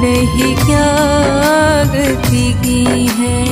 नहीं क्या की है?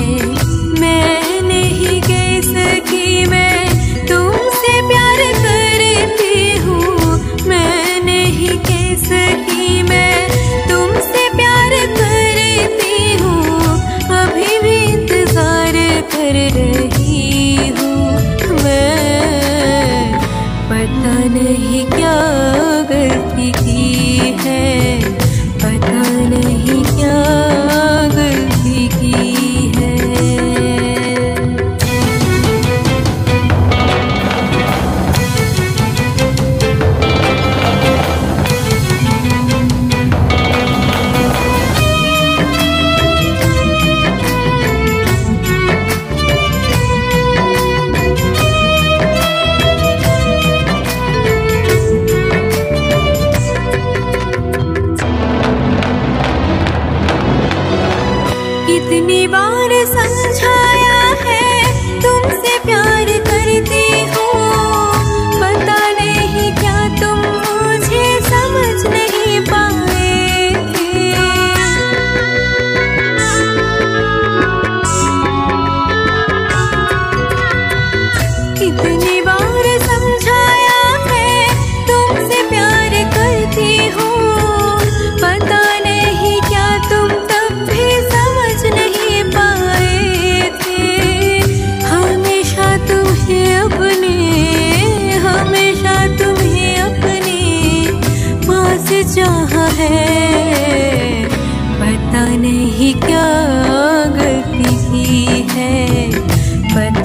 बार समझाया है तुमसे। नहीं क्या गलती है? पता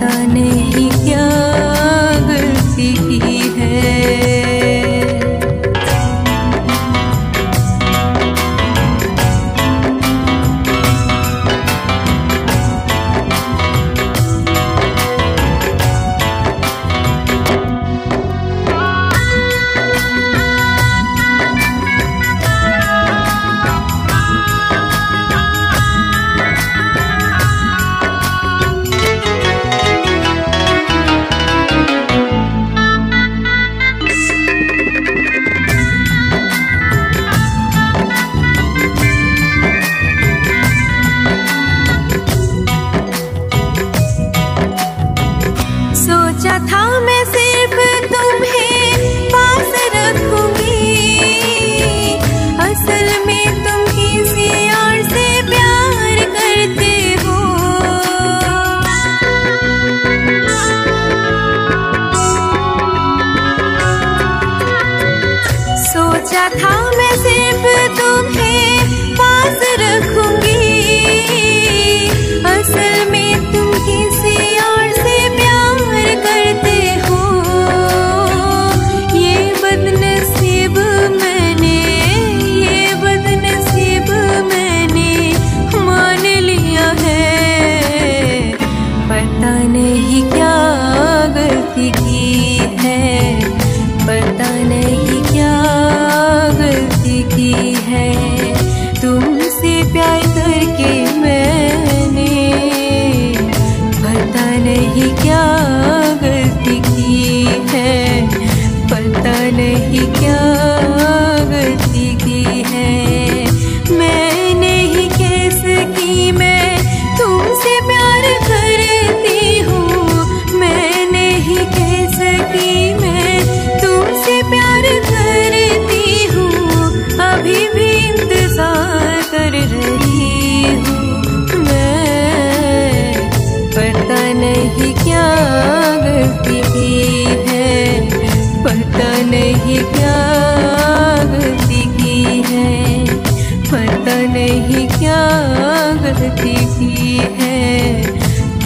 चाहती थी है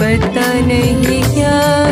पता नहीं क्या